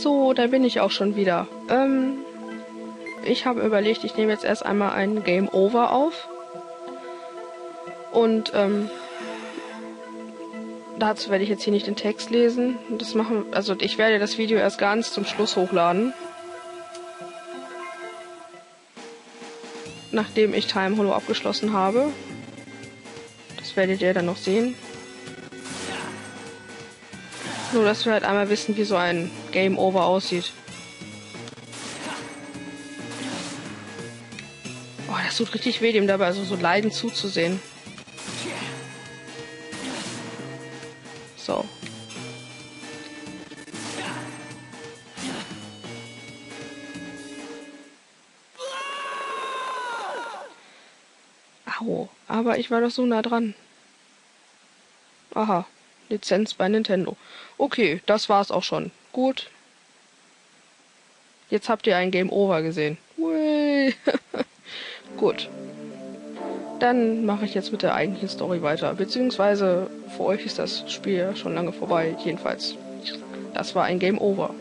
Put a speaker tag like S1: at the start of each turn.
S1: So, da bin ich auch schon wieder. Ähm, ich habe überlegt, ich nehme jetzt erst einmal ein Game Over auf. Und ähm, dazu werde ich jetzt hier nicht den Text lesen. Das machen, also ich werde das Video erst ganz zum Schluss hochladen. Nachdem ich Time Hollow abgeschlossen habe. Das werdet ihr dann noch sehen. Nur, dass wir halt einmal wissen, wie so ein Game Over aussieht. Oh, das tut richtig weh, dem dabei also so leiden zuzusehen. So. Au, aber ich war doch so nah dran. Aha, Lizenz bei Nintendo. Okay, das war's auch schon. Gut. Jetzt habt ihr ein Game Over gesehen. Gut. Dann mache ich jetzt mit der eigentlichen Story weiter. Beziehungsweise für euch ist das Spiel schon lange vorbei. Jedenfalls, das war ein Game Over.